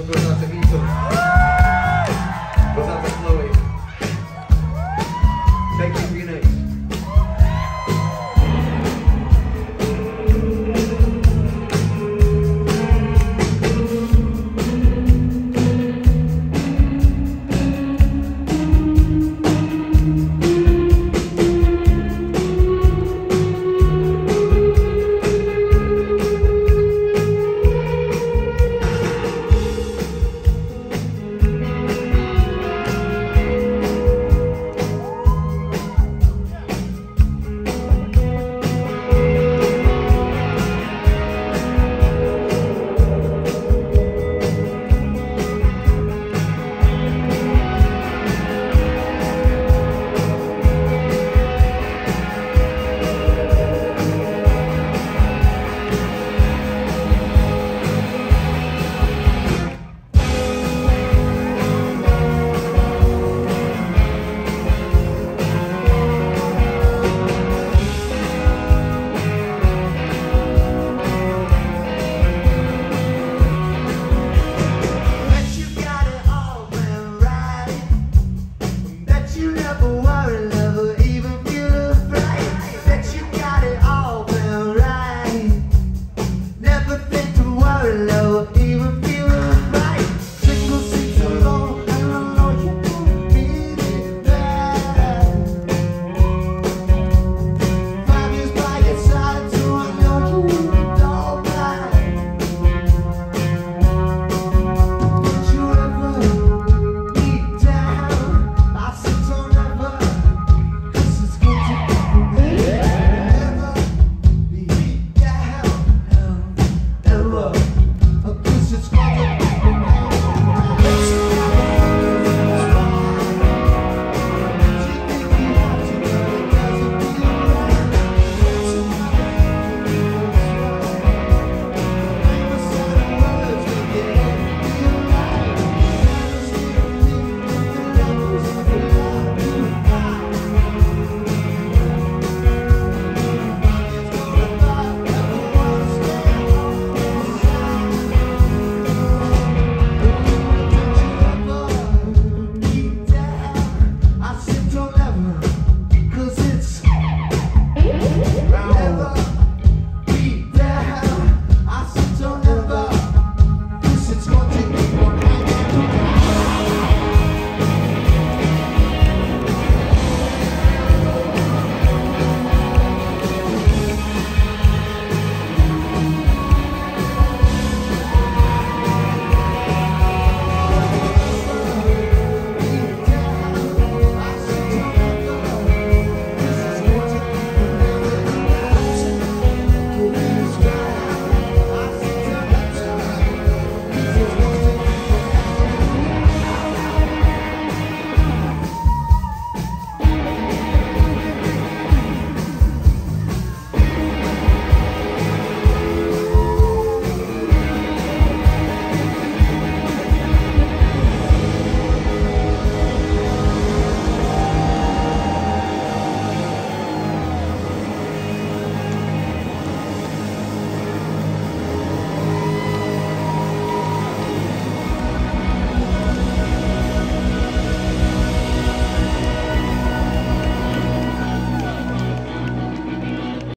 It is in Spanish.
Nosotros hacemos boa. love.